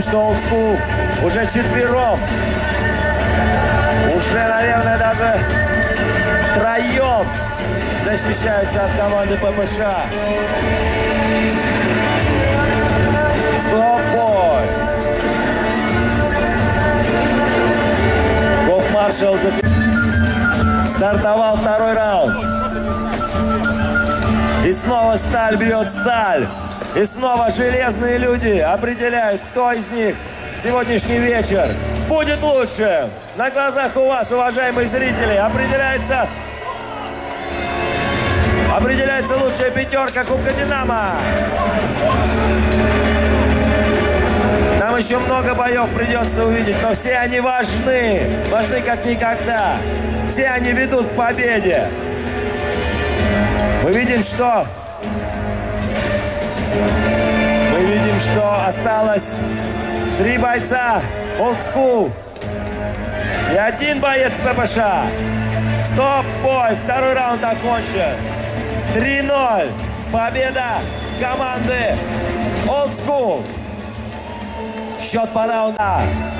School уже четвером. Уже, наверное, даже троем защищаются от команды ППШ. Стоп-бой. Гоф-маршал стартовал второй раунд. И снова сталь бьет сталь. И снова железные люди определяют, кто из них сегодняшний вечер будет лучше. На глазах у вас, уважаемые зрители, определяется определяется лучшая пятерка Кубка Динамо. Нам еще много боев придется увидеть, но все они важны, важны как никогда. Все они ведут к победе. Мы видим, что... Мы видим, что осталось три бойца School и один боец ППШ. Стоп, бой, второй раунд окончен. 3-0. Победа команды Old School. Счет по раунду.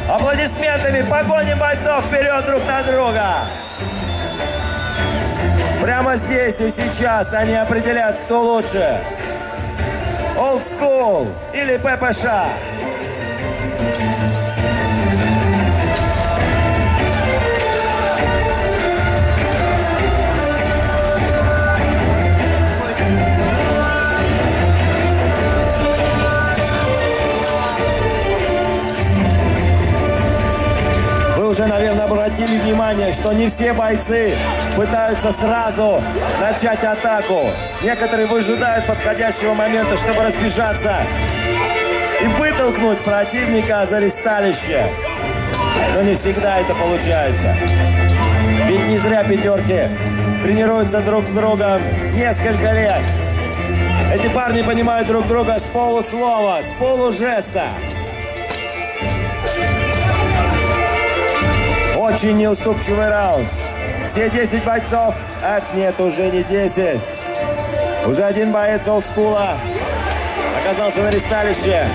Аплодисментами погоним бойцов вперед друг на друга. Прямо здесь и сейчас они определяют, кто лучше. Old School или ППШ. Уже, наверное, обратили внимание, что не все бойцы пытаются сразу начать атаку. Некоторые выжидают подходящего момента, чтобы разбежаться и вытолкнуть противника за ресталище. Но не всегда это получается. Ведь не зря пятерки тренируются друг с другом несколько лет. Эти парни понимают друг друга с полуслова, с полужеста. Очень неуступчивый раунд. Все 10 бойцов. А нет, уже не 10. Уже один боец олдскула оказался на ресталище.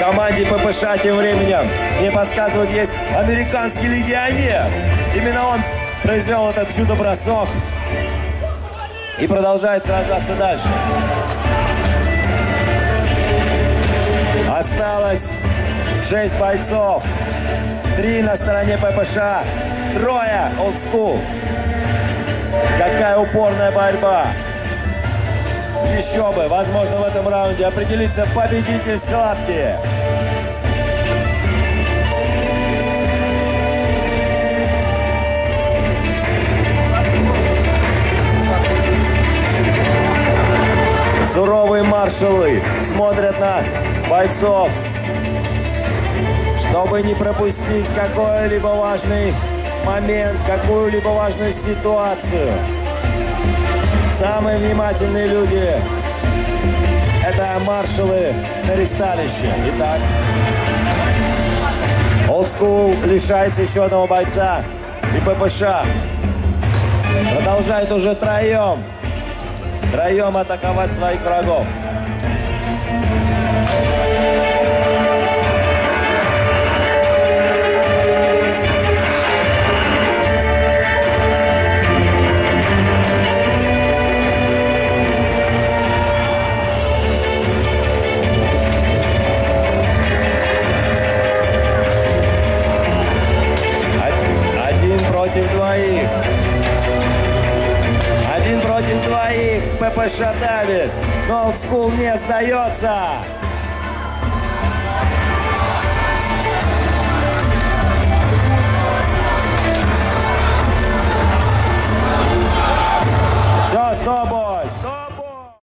команде ППШ тем временем мне подсказывают, есть американский легионер. Именно он произвел этот чудо-бросок и продолжает сражаться дальше. Осталось 6 бойцов. Три на стороне ППШ, трое олдскул. Какая упорная борьба. Еще бы, возможно, в этом раунде определится победитель схватки. Маршалы смотрят на бойцов, чтобы не пропустить какой-либо важный момент, какую-либо важную ситуацию. Самые внимательные люди – это маршалы на ресталище. Итак, School лишается еще одного бойца. И ППШ продолжает уже троем, троем атаковать своих врагов. против двоих. Один против двоих. ППШ давит. Но олдскул не сдается.